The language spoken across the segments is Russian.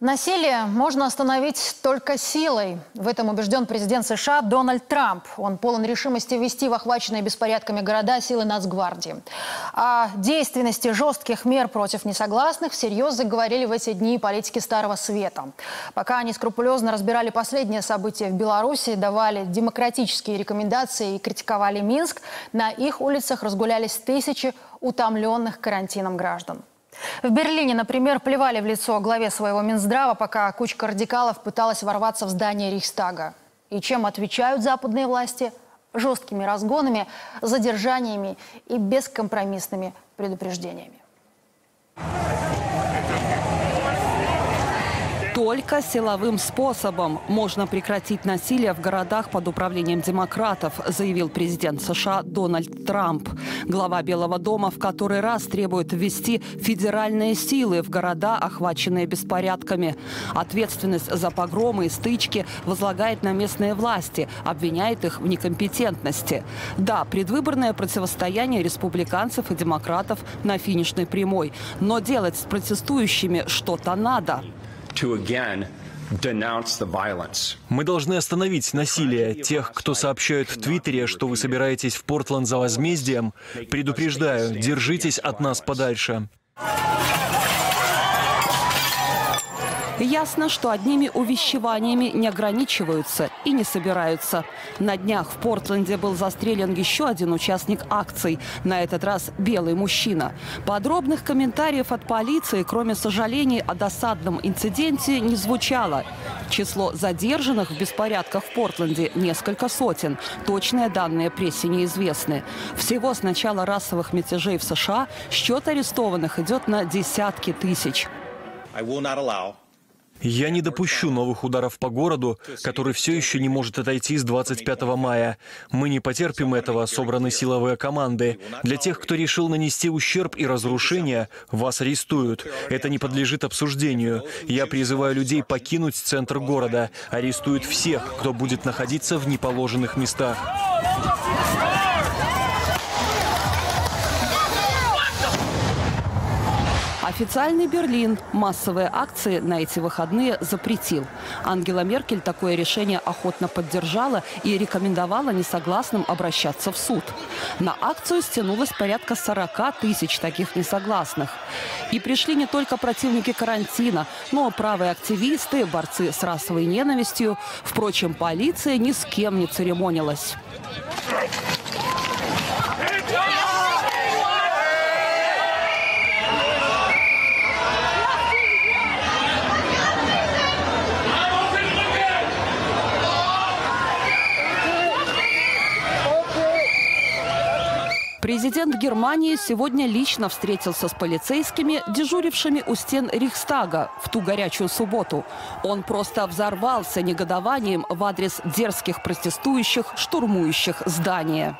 Насилие можно остановить только силой. В этом убежден президент США Дональд Трамп. Он полон решимости ввести в охваченные беспорядками города силы Нацгвардии. О действенности жестких мер против несогласных всерьез заговорили в эти дни политики Старого Света. Пока они скрупулезно разбирали последние события в Беларуси, давали демократические рекомендации и критиковали Минск, на их улицах разгулялись тысячи утомленных карантином граждан. В Берлине, например, плевали в лицо главе своего Минздрава, пока кучка радикалов пыталась ворваться в здание Рейхстага. И чем отвечают западные власти? Жесткими разгонами, задержаниями и бескомпромиссными предупреждениями. Только силовым способом можно прекратить насилие в городах под управлением демократов, заявил президент США Дональд Трамп. Глава Белого дома в который раз требует ввести федеральные силы в города, охваченные беспорядками. Ответственность за погромы и стычки возлагает на местные власти, обвиняет их в некомпетентности. Да, предвыборное противостояние республиканцев и демократов на финишной прямой. Но делать с протестующими что-то надо мы должны остановить насилие. Тех, кто сообщают в Твиттере, что вы собираетесь в Портленд за возмездием, предупреждаю, держитесь от нас подальше. Ясно, что одними увещеваниями не ограничиваются и не собираются. На днях в Портленде был застрелен еще один участник акций, на этот раз белый мужчина. Подробных комментариев от полиции, кроме сожалений о досадном инциденте, не звучало. Число задержанных в беспорядках в Портленде несколько сотен. Точные данные прессе неизвестны. Всего с начала расовых мятежей в США счет арестованных идет на десятки тысяч. Я не допущу новых ударов по городу, который все еще не может отойти с 25 мая. Мы не потерпим этого, собраны силовые команды. Для тех, кто решил нанести ущерб и разрушение, вас арестуют. Это не подлежит обсуждению. Я призываю людей покинуть центр города. Арестуют всех, кто будет находиться в неположенных местах. Официальный Берлин массовые акции на эти выходные запретил. Ангела Меркель такое решение охотно поддержала и рекомендовала несогласным обращаться в суд. На акцию стянулось порядка 40 тысяч таких несогласных. И пришли не только противники карантина, но и правые активисты, борцы с расовой ненавистью. Впрочем, полиция ни с кем не церемонилась. Президент Германии сегодня лично встретился с полицейскими, дежурившими у стен Рейхстага в ту горячую субботу. Он просто взорвался негодованием в адрес дерзких протестующих, штурмующих здание.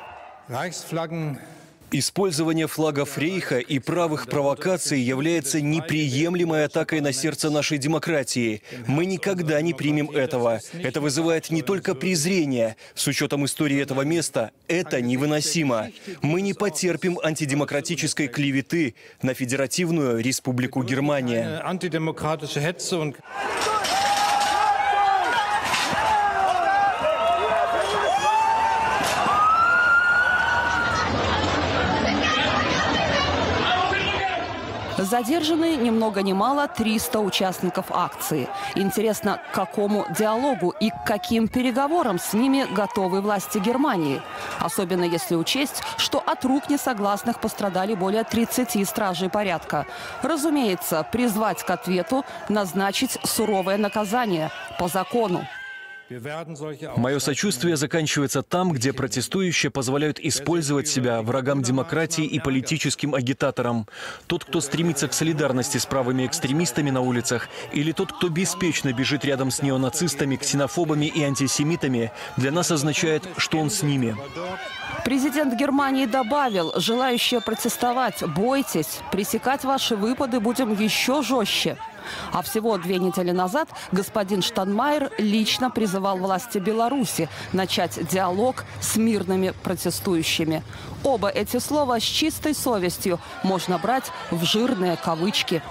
Использование флагов Рейха и правых провокаций является неприемлемой атакой на сердце нашей демократии. Мы никогда не примем этого. Это вызывает не только презрение. С учетом истории этого места, это невыносимо. Мы не потерпим антидемократической клеветы на Федеративную Республику Германия. Задержаны ни много ни мало 300 участников акции. Интересно, к какому диалогу и к каким переговорам с ними готовы власти Германии? Особенно если учесть, что от рук несогласных пострадали более 30 стражей порядка. Разумеется, призвать к ответу, назначить суровое наказание по закону. Мое сочувствие заканчивается там, где протестующие позволяют использовать себя врагам демократии и политическим агитаторам. Тот, кто стремится к солидарности с правыми экстремистами на улицах, или тот, кто беспечно бежит рядом с неонацистами, ксенофобами и антисемитами, для нас означает, что он с ними. Президент Германии добавил, желающие протестовать, бойтесь, пресекать ваши выпады будем еще жестче. А всего две недели назад господин Штанмайер лично призывал власти Беларуси начать диалог с мирными протестующими. Оба эти слова с чистой совестью можно брать в жирные кавычки.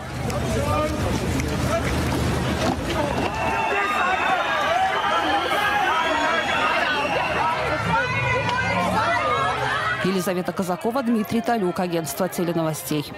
Елизавета Казакова, Дмитрий Талюк, агентство теленовостей.